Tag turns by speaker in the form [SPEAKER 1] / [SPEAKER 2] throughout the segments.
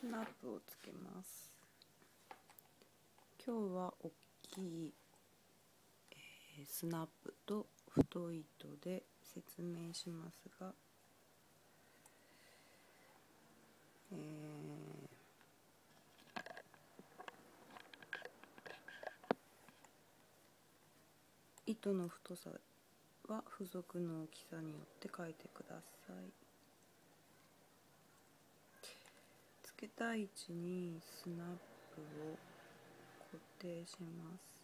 [SPEAKER 1] スナップをつけます今日は大きい、えー、スナップと太い糸で説明しますが、えー、糸の太さは付属の大きさによって書いてください。けた位置にスナップを固定します。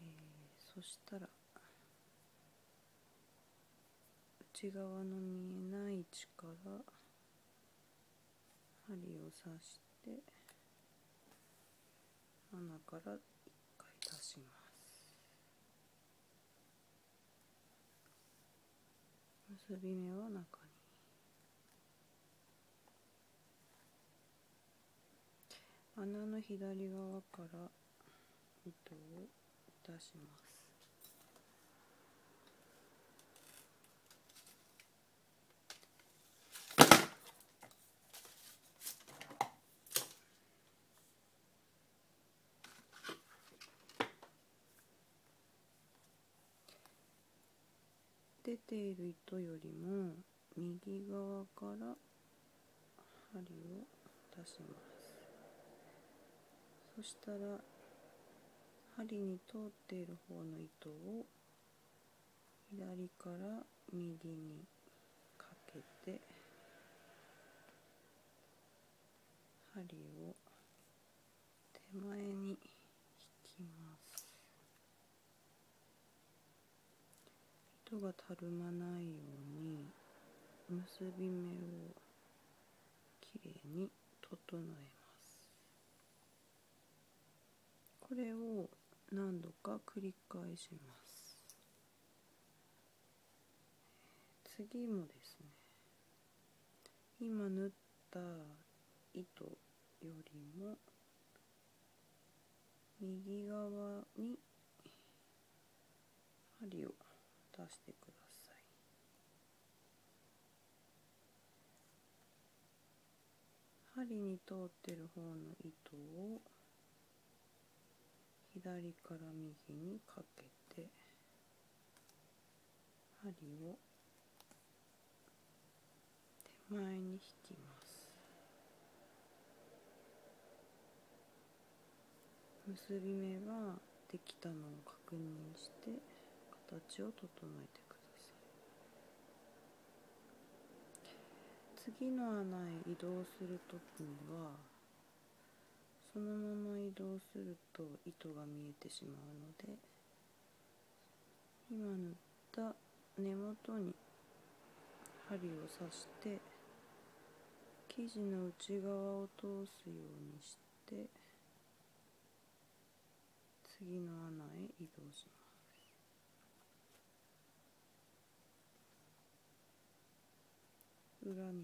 [SPEAKER 1] えー、そしたら内側の見えない位置から針を刺して穴から1回出します。結び目は中に。穴の左側から糸を出します。出ている糸よりも右側から針を出します。そしたら針に通っている方の糸を左から右にかけて針を手前に引きます糸がたるまないように結び目をきれいに整えます。これを何度か繰り返します。次もですね今縫った糸よりも右側に針を出してください。針に通ってる方の糸を左から右にかけて針を手前に引きます。結び目ができたのを確認してを整えてください次の穴へ移動する時にはそのまま移動すると糸が見えてしまうので今塗った根元に針を刺して生地の内側を通すようにして次の穴へ移動します。裏に